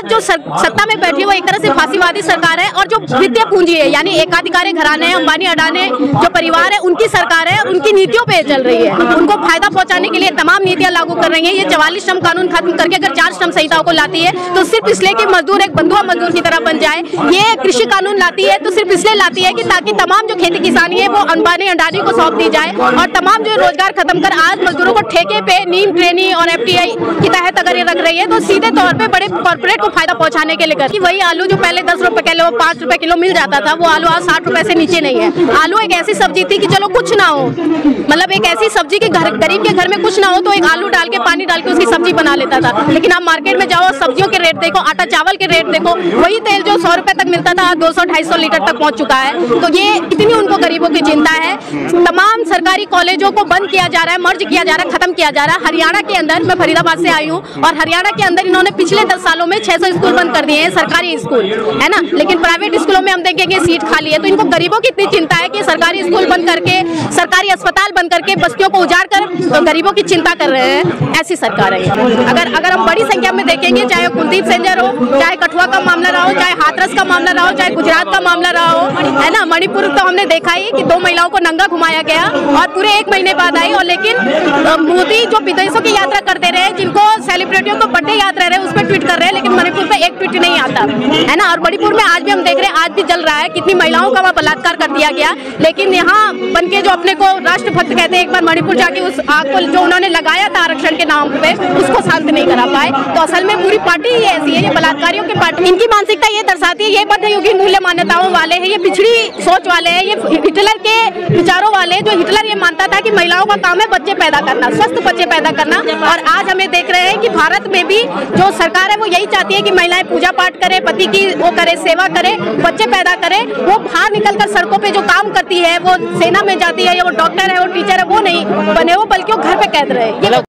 आज जो सत्ता में बैठी है, वो एक तरह से फांसीवादी सरकार है और जो वित्तीय पूंजी है, यानी एकाधिकारी घराने, अंबानी अडाने, जो परिवार है, उनकी सरकार है, उनकी नीतियों पे चल रही है। उनको फ़ायदा पहुँचाने के लिए तमाम नीतियाँ लागू कर रही है। ये चवालीस श्रम कानून खत्म करके अगर चार श्रम संहिताओं को लाती है तो सिर्फ़ इसलिए कि मजदूर एक बंधुआ मजदूर की तरह बन जाए। ये कृषि कानून लाती है तो सिर्फ़ इसलिए लाती है कि ताकि तमाम जो खेती किसानी है, वो अंबानी अंडानी को सौंप दी जाए और तमाम जो रोज़गार खत्म कर आज मजदूरों को ठेके पे, नीम, ट्रेनी और एफ़ के तहत अगर ये रख रही है तो सीधे तौर पर बड़े कॉर्पोरेट को फ़ायदा पहुँचाने के लिए कर वही आलू जो पहले दस रुपए किलो, पाँच रुपए किलो मिल जाता था, वो आलू आज साठ रुपए से नीचे नहीं है। आलू एक ऐसी सब्ज़ी थी कि चलो कुछ ना हो। मतलब एक ऐसी सब्ज़ी के घर, गरीब के घर में कुछ ना हो तो एक आलू डाल के, पानी डाल के उसकी सब्ज़ी बना लेता था। लेकिन आप मार्केट में जाओ, सब्जियों के रेट देखो, आटा चावल के रेट देखो, वही तेल जो सौ रुपए तक मिलता था दो सौ, ढाई सौ लीटर तक पहुँच चुका है। तो ये इतनी उनको गरीबों की चिंता है। तमाम सरकारी कॉलेजों को बंद किया जा रहा है, मर्ज किया जा रहा है, खत्म किया जा रहा है। हरियाणा के अंदर मैं फरीदाबाद से आई हूँ, और हरियाणा के अंदर इन्होंने पिछले दस सालों में छह स्कूल बंद कर दिए हैं, सरकारी स्कूल, है ना? लेकिन प्राइवेट स्कूलों में हम देखेंगे सीट खाली है तो इनको गरीबों की इतनी चिंता है कि सरकारी स्कूल बंद करके, सरकारी अस्पताल बंद करके बस्तियों को उजाड़ कर तो गरीबों की चिंता कर रहे हैं, ऐसी सरकार है। अगर अगर हम बड़ी संख्या में देखेंगे, चाहे कुलदीप सेंजर हो, चाहे कठुआ का मामला रहा हो, चाहे हाथरस का मामला रहा हो, चाहे गुजरात का मामला रहा हो, है ना? मणिपुर तो हमने देखा ही कि दो महिलाओं को नंगा घुमाया गया और पूरे एक महीने बाद आई और लेकिन मोदी जो विदेशों की यात्रा करते रहे, जिनको सेलिब्रिटियों को बर्थडे याद रह रहे उस पर ट्वीट कर रहे हैं, लेकिन मणिपुर पे एक ट्वीट नहीं आता, है ना? और मणिपुर में आज भी हम देख रहे हैं, आज भी जल रहा है, कितनी महिलाओं का वहाँ बलात्कार कर दिया गया, लेकिन यहाँ बन के जो अपने को राष्ट्रभक्त कहते हैं, एक बार मणिपुर जाके उस को जो उन्होंने लगाया था आरक्षण के नाम पे उसको नहीं करा पाए। तो असल में पूरी पार्टी ही ऐसी है, ये बलात्कारियों की पार्टी। इनकी मानसिकता ये दर्शाती है, ये मध्ययुगीन मूल्य मान्यताओं वाले हैं, ये पिछड़ी सोच वाले हैं, ये हिटलर के विचारों वाले जो हिटलर ये मानता था कि महिलाओं का काम है बच्चे पैदा करना, स्वस्थ बच्चे पैदा करना। और आज हमें देख रहे हैं कि भारत में भी जो सरकार है, वो यही चाहती है कि महिलाएँ पूजा पाठ करे, पति की वो करे, सेवा करे, बच्चे पैदा करे। वो बाहर निकलकर सड़कों पे जो काम करती है, वो सेना में जाती है, या वो डॉक्टर है, वो टीचर है, वो नहीं बने, वो बल्कि वो घर पे कैद रहे।